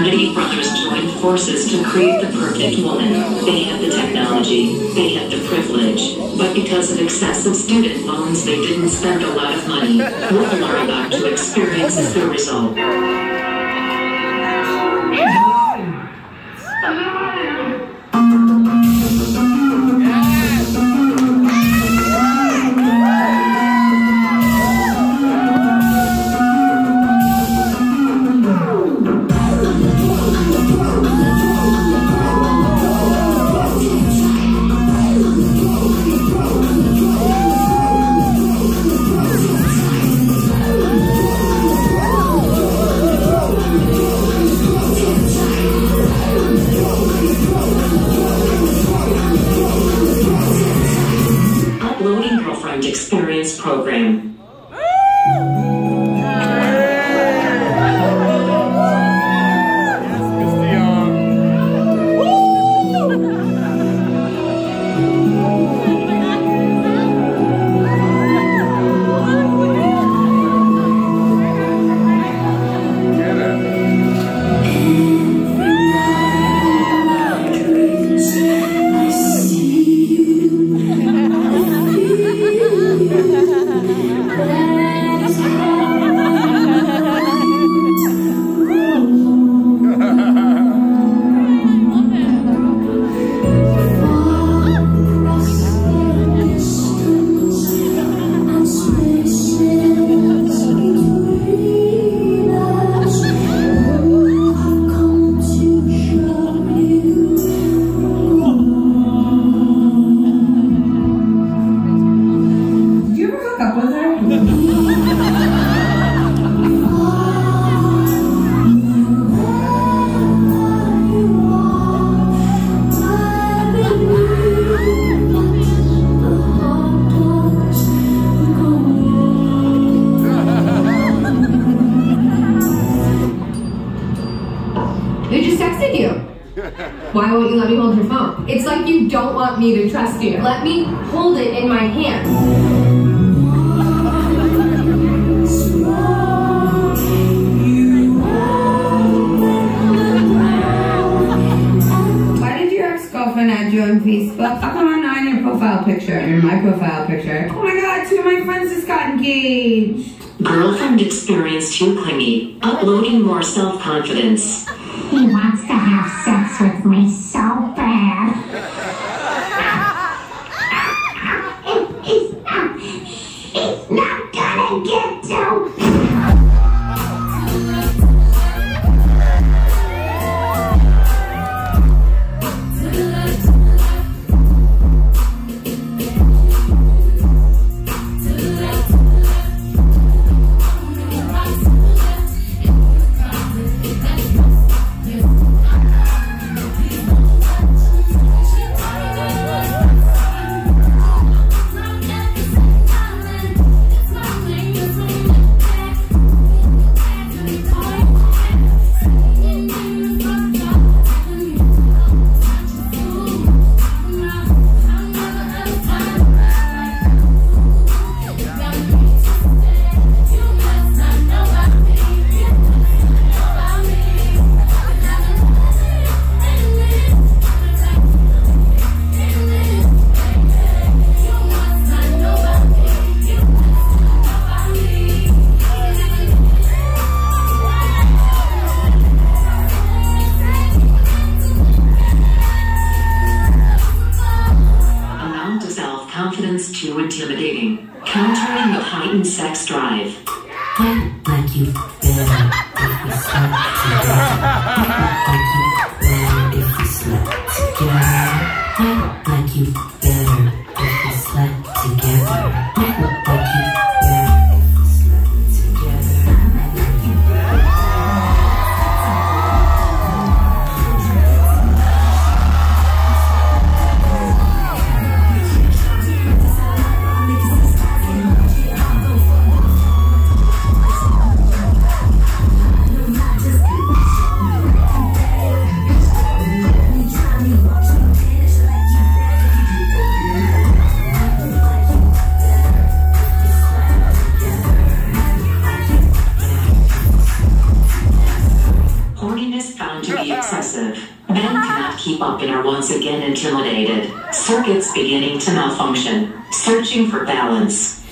Fraternity brothers joined forces to create the perfect woman. They had the technology, they had the privilege, but because of excessive student loans, they didn't spend a lot of money. What are about to experience is the result. It's like you don't want me to trust you. Let me hold it in my hand. Why did your ex-girlfriend add you on Facebook? How come I'm not in your profile picture? In my profile picture. Oh my god, two of my friends just got engaged. Girlfriend Experience too clingy. Uploading more self-confidence. He wants to The heightened sex drive. Like you better if we slept together. I like you better if we slept together. I like you better if we slept together. Like you once again intimidated. Circuits beginning to malfunction. Searching for balance.